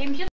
came here